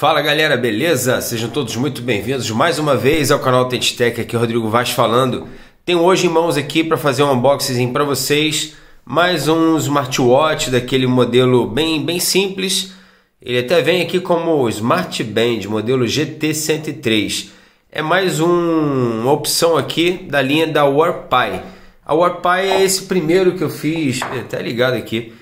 Fala galera, beleza? Sejam todos muito bem-vindos mais uma vez ao canal TechTech, aqui é o Rodrigo Vaz falando. Tenho hoje em mãos aqui para fazer um unboxing para vocês, mais um smartwatch daquele modelo bem, bem simples. Ele até vem aqui como Smart Band, modelo GT103. É mais um, uma opção aqui da linha da Warpy. A Warpy é esse primeiro que eu fiz, até tá ligado aqui,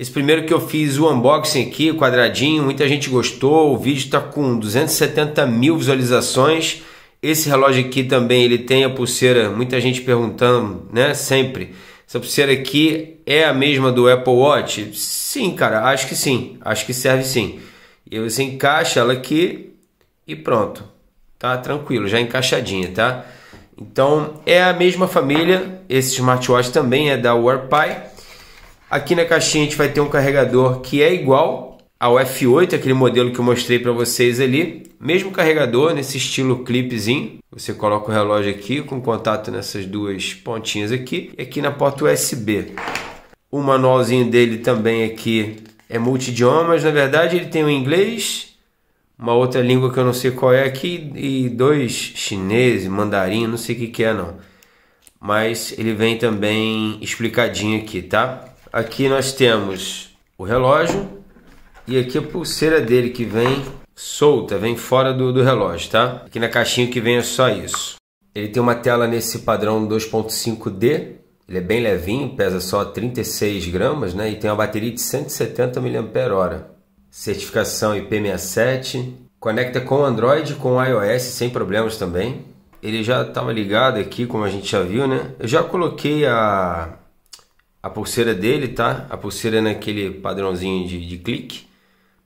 esse primeiro que eu fiz o unboxing aqui, quadradinho, muita gente gostou. O vídeo está com 270 mil visualizações. Esse relógio aqui também ele tem a pulseira, muita gente perguntando, né? Sempre. Essa pulseira aqui é a mesma do Apple Watch? Sim, cara, acho que sim. Acho que serve sim. E você encaixa ela aqui e pronto. Tá tranquilo, já encaixadinha, tá? Então é a mesma família. Esse smartwatch também é da Warpy. Aqui na caixinha a gente vai ter um carregador que é igual ao F8, aquele modelo que eu mostrei para vocês ali. Mesmo carregador, nesse estilo clipezinho. Você coloca o relógio aqui com contato nessas duas pontinhas aqui. E aqui na porta USB. O manualzinho dele também aqui é multidiomas. Na verdade ele tem o inglês, uma outra língua que eu não sei qual é aqui e dois chineses, mandarim, não sei o que, que é não. Mas ele vem também explicadinho aqui, tá? Aqui nós temos o relógio e aqui a pulseira dele que vem solta, vem fora do, do relógio, tá? Aqui na caixinha que vem é só isso. Ele tem uma tela nesse padrão 2.5D, ele é bem levinho, pesa só 36 gramas, né? E tem uma bateria de 170 mAh. Certificação IP67, conecta com Android com iOS sem problemas também. Ele já estava ligado aqui, como a gente já viu, né? Eu já coloquei a a pulseira dele, tá? A pulseira é naquele padrãozinho de, de clique.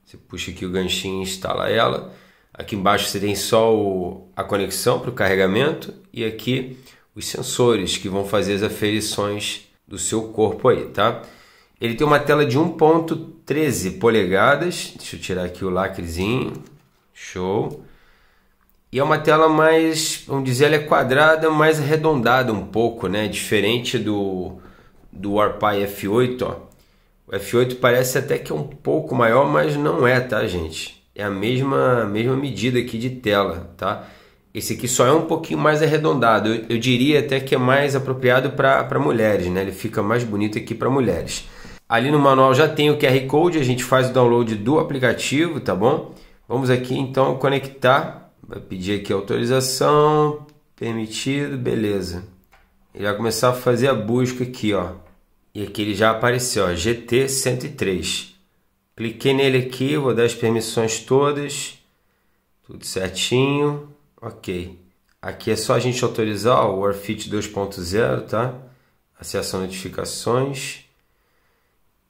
Você puxa aqui o ganchinho e instala ela. Aqui embaixo você tem só o, a conexão para o carregamento e aqui os sensores que vão fazer as aferições do seu corpo aí, tá? Ele tem uma tela de 1.13 polegadas. Deixa eu tirar aqui o lacrezinho. Show. E é uma tela mais, vamos dizer, ela é quadrada, mais arredondada um pouco, né? Diferente do do Warpy F8, ó. O F8 parece até que é um pouco maior, mas não é, tá, gente? É a mesma, mesma medida aqui de tela, tá? Esse aqui só é um pouquinho mais arredondado. Eu, eu diria até que é mais apropriado para mulheres, né? Ele fica mais bonito aqui para mulheres. Ali no manual já tem o QR Code, a gente faz o download do aplicativo, tá bom? Vamos aqui então conectar. Vai pedir aqui autorização, permitido, beleza. Ele vai começar a fazer a busca aqui, ó. E aqui ele já apareceu, ó, GT103. Cliquei nele aqui, vou dar as permissões todas. Tudo certinho. Ok. Aqui é só a gente autorizar ó, o Warfit 2.0, tá? Acesso a notificações.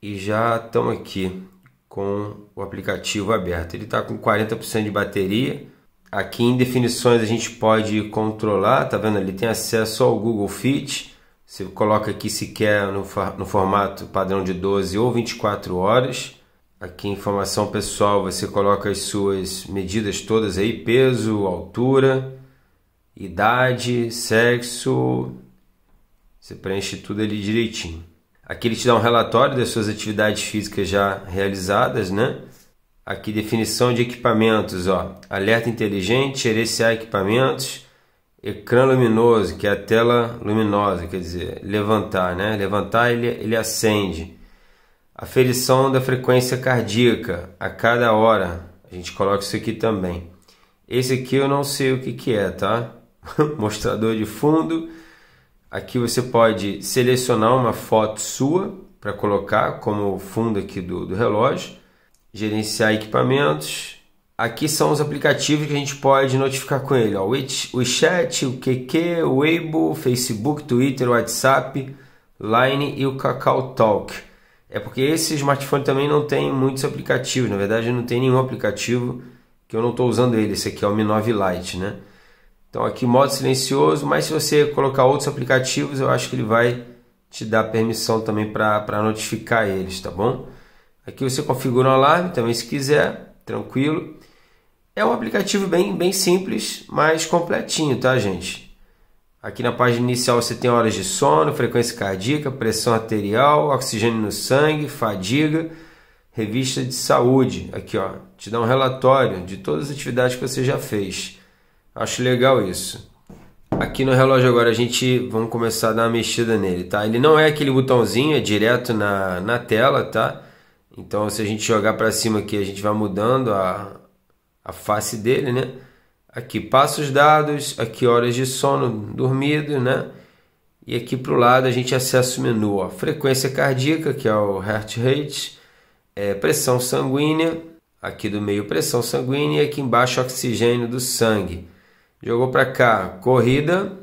E já estamos aqui com o aplicativo aberto. Ele está com 40% de bateria. Aqui em definições a gente pode controlar, tá vendo ali? Tem acesso ao Google Fit você coloca aqui se quer no, no formato padrão de 12 ou 24 horas. Aqui informação pessoal, você coloca as suas medidas todas aí, peso, altura, idade, sexo. Você preenche tudo ali direitinho. Aqui ele te dá um relatório das suas atividades físicas já realizadas, né? Aqui definição de equipamentos, ó, alerta inteligente, gerenciar equipamentos, ecrã luminoso, que é a tela luminosa, quer dizer, levantar, né? Levantar ele, ele acende. Aferição da frequência cardíaca a cada hora. A gente coloca isso aqui também. Esse aqui eu não sei o que, que é, tá? Mostrador de fundo. Aqui você pode selecionar uma foto sua para colocar como fundo aqui do, do relógio. Gerenciar equipamentos, Aqui são os aplicativos que a gente pode notificar com ele. Ó. O WeChat, o QQ, o Weibo, Facebook, Twitter, WhatsApp, Line e o Kakao Talk. É porque esse smartphone também não tem muitos aplicativos. Na verdade, não tem nenhum aplicativo que eu não estou usando ele. Esse aqui é o Mi 9 Lite, né? Então aqui modo silencioso, mas se você colocar outros aplicativos, eu acho que ele vai te dar permissão também para notificar eles, tá bom? Aqui você configura o alarme também se quiser, tranquilo. É um aplicativo bem, bem simples, mas completinho, tá, gente? Aqui na página inicial você tem horas de sono, frequência cardíaca, pressão arterial, oxigênio no sangue, fadiga, revista de saúde, aqui ó, te dá um relatório de todas as atividades que você já fez. Acho legal isso. Aqui no relógio agora a gente vamos começar a dar uma mexida nele, tá? Ele não é aquele botãozinho, é direto na, na tela, tá? Então se a gente jogar para cima aqui, a gente vai mudando a, a face dele, né? Aqui passa os dados, aqui horas de sono dormido, né? E aqui para o lado a gente acessa o menu, ó, frequência cardíaca, que é o heart rate, é, pressão sanguínea, aqui do meio pressão sanguínea e aqui embaixo oxigênio do sangue. Jogou para cá corrida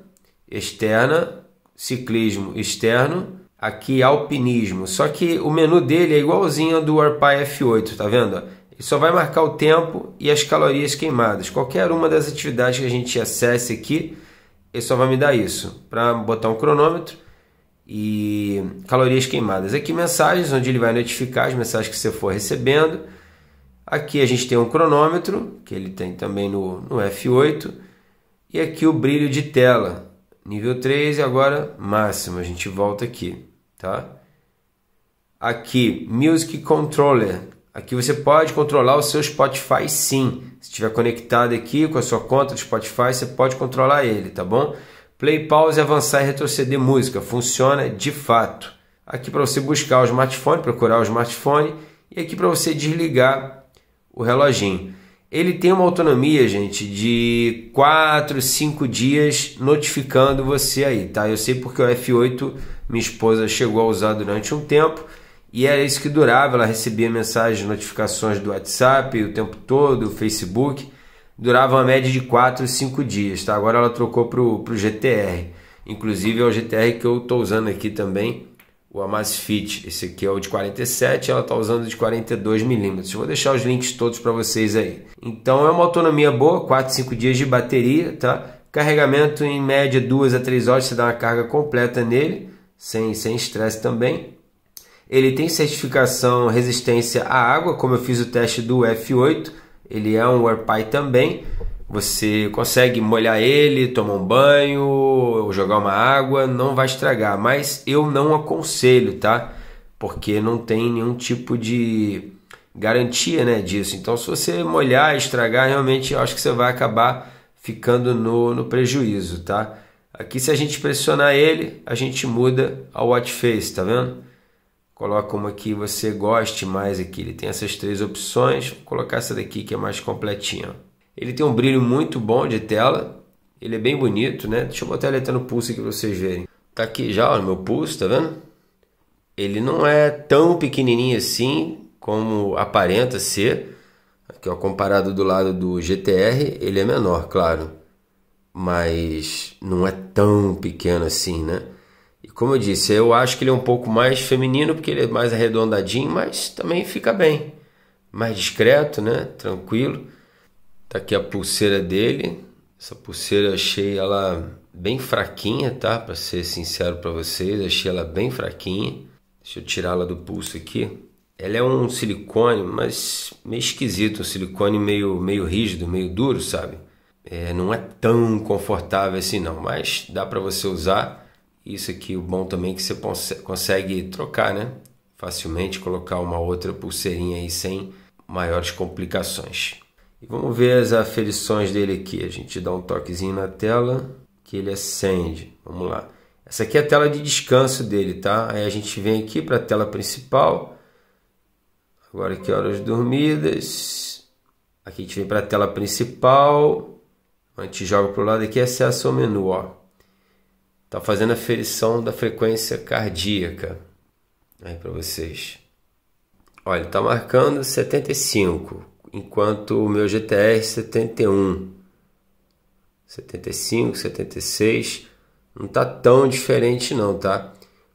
externa, ciclismo externo, aqui alpinismo. Só que o menu dele é igualzinho ao do Arpai F8, tá vendo? Ele só vai marcar o tempo e as calorias queimadas. Qualquer uma das atividades que a gente acesse aqui, ele só vai me dar isso. Para botar um cronômetro, e calorias queimadas. Aqui mensagens, onde ele vai notificar as mensagens que você for recebendo. Aqui a gente tem um cronômetro, que ele tem também no, no F8. E aqui o brilho de tela, nível 3 e agora máximo. A gente volta aqui, tá? Aqui, Music Controller. Aqui você pode controlar o seu Spotify sim. Se estiver conectado aqui com a sua conta do Spotify, você pode controlar ele, tá bom? Play, pause, avançar e retroceder música. Funciona de fato. Aqui para você buscar o smartphone, procurar o smartphone. E aqui para você desligar o reloginho. Ele tem uma autonomia, gente, de 4, 5 dias notificando você aí, tá? Eu sei porque o F8 minha esposa chegou a usar durante um tempo e era isso que durava. Ela recebia mensagens, notificações do WhatsApp o tempo todo, o Facebook durava uma média de 4, 5 dias, tá? Agora ela trocou para o GTR. Inclusive é o GTR que eu estou usando aqui também, o Amazfit. Esse aqui é o de 47, ela está usando de 42 milímetros. Vou deixar os links todos para vocês aí. Então é uma autonomia boa, 4, 5 dias de bateria, tá? Carregamento em média 2 a 3 horas, você dá uma carga completa nele, sem sem estresse também. Ele tem certificação resistência à água, como eu fiz o teste do F8 ele é um WordPy também. Você consegue molhar ele, tomar um banho, ou jogar uma água, não vai estragar. Mas eu não aconselho, tá? Porque não tem nenhum tipo de garantia né, disso. Então, se você molhar estragar, realmente eu acho que você vai acabar ficando no, no prejuízo, tá? Aqui, se a gente pressionar ele, a gente muda a watch face, tá vendo? Coloca uma que você goste mais aqui. Ele tem essas três opções. Vou colocar essa daqui que é mais completinha. Ele tem um brilho muito bom de tela. Ele é bem bonito, né? Deixa eu botar a letra no pulso aqui para vocês verem. Tá aqui já, o meu pulso, tá vendo? Ele não é tão pequenininho assim como aparenta ser. Aqui, ó, comparado do lado do GTR, ele é menor, claro. Mas não é tão pequeno assim, né? E como eu disse, eu acho que ele é um pouco mais feminino porque ele é mais arredondadinho, mas também fica bem. Mais discreto, né? Tranquilo. Tá aqui a pulseira dele. Essa pulseira achei ela bem fraquinha, tá? Para ser sincero para vocês, achei ela bem fraquinha. Deixa eu tirá-la do pulso aqui. Ela é um silicone, mas meio esquisito, um silicone meio, meio rígido, meio duro, sabe? É, não é tão confortável assim não, mas dá para você usar. Isso aqui, o bom também é que você consegue trocar, né? Facilmente colocar uma outra pulseirinha aí sem maiores complicações. E vamos ver as aferições dele aqui. A gente dá um toquezinho na tela que ele acende. Vamos lá. Essa aqui é a tela de descanso dele, tá? Aí a gente vem aqui para a tela principal. Agora aqui horas dormidas. Aqui a gente vem para a tela principal. A gente joga para o lado aqui acesso ao menu, ó. Está fazendo a ferição da frequência cardíaca aí para vocês. Olha, está marcando 75, enquanto o meu GTR 71. 75, 76, não está tão diferente não, tá?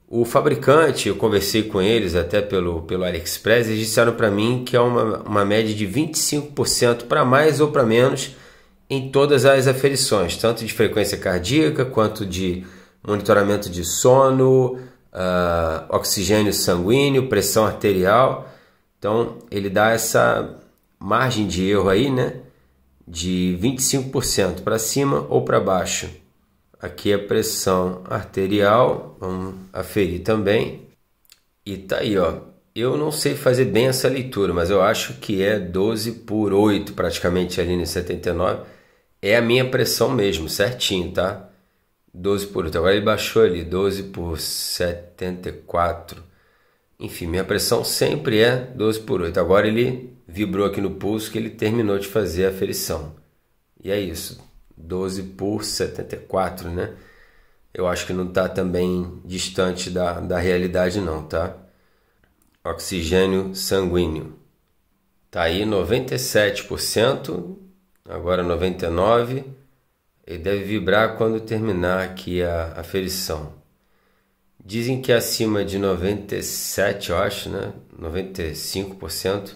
O fabricante, eu conversei com eles até pelo, pelo AliExpress, eles disseram para mim que é uma, uma média de 25% para mais ou para menos em todas as aferições, tanto de frequência cardíaca quanto de monitoramento de sono, uh, oxigênio sanguíneo, pressão arterial. Então, ele dá essa margem de erro aí, né? De 25% para cima ou para baixo. Aqui a pressão arterial, vamos aferir também. E tá aí, ó. Eu não sei fazer bem essa leitura, mas eu acho que é 12 por 8 praticamente ali no 79. É a minha pressão mesmo, certinho, tá? 12 por 8. Agora ele baixou ali, 12 por 74. Enfim, minha pressão sempre é 12 por 8. Agora ele vibrou aqui no pulso que ele terminou de fazer a ferição. E é isso, 12 por 74, né? Eu acho que não está também distante da, da realidade não, tá? oxigênio sanguíneo. Tá aí 97%, agora 99%. Ele deve vibrar quando terminar aqui a, a ferição. Dizem que acima de 97, eu acho, né? 95%,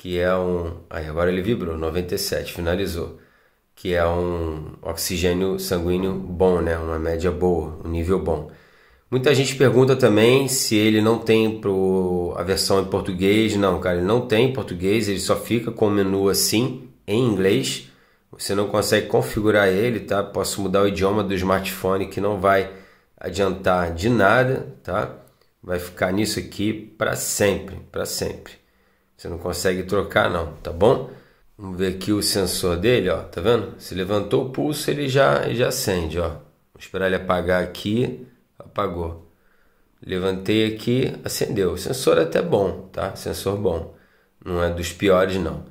que é um. Aí agora ele vibrou, 97, finalizou. Que é um oxigênio sanguíneo bom, né? Uma média boa, um nível bom. Muita gente pergunta também se ele não tem pro, a versão em português. Não, cara, ele não tem em português, ele só fica com o menu assim, em inglês. Você não consegue configurar ele, tá? Posso mudar o idioma do smartphone que não vai adiantar de nada, tá? Vai ficar nisso aqui para sempre, para sempre. Você não consegue trocar não, tá bom? Vamos ver aqui o sensor dele, ó, tá vendo? Se levantou o pulso, ele já, ele já acende, ó. Vou esperar ele apagar aqui apagou. Levantei aqui, acendeu. O sensor é até bom, tá? Sensor bom. Não é dos piores, não.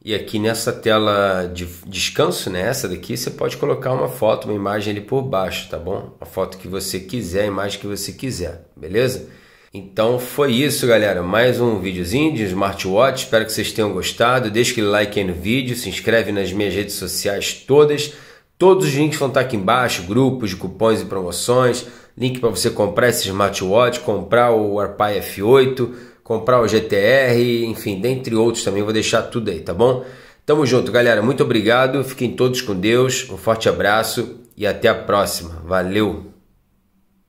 E aqui nessa tela de descanso, né? Essa daqui, você pode colocar uma foto, uma imagem ali por baixo, tá bom? A foto que você quiser, a imagem que você quiser, beleza? Então foi isso, galera. Mais um videozinho de smartwatch. Espero que vocês tenham gostado. Deixa aquele like aí no vídeo, se inscreve nas minhas redes sociais todas. Todos os links vão estar aqui embaixo, grupos cupons e promoções link para você comprar esse smartwatch, comprar o Arpai F8, comprar o GTR, enfim, dentre outros também, vou deixar tudo aí, tá bom? Tamo junto, galera. Muito obrigado. Fiquem todos com Deus. Um forte abraço e até a próxima. Valeu!